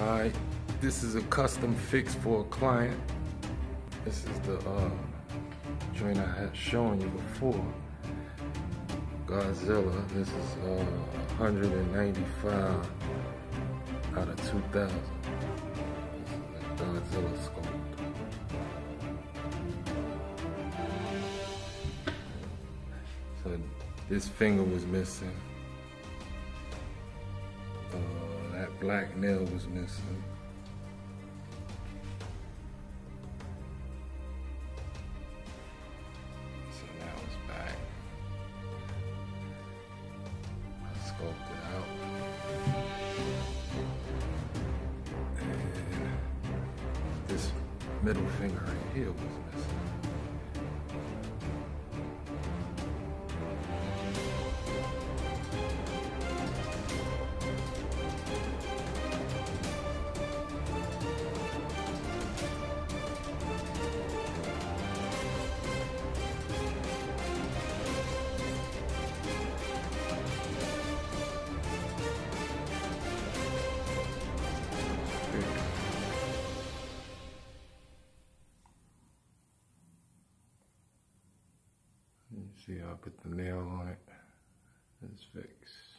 Alright, this is a custom fix for a client. This is the uh, joint I had shown you before. Godzilla, this is uh, 195 out of 2000. This is a Godzilla sculpt. So this finger was missing. Black nail was missing. So back. I sculpted out. And this middle finger right here was missing. You see, how I put the nail on it. It's fixed.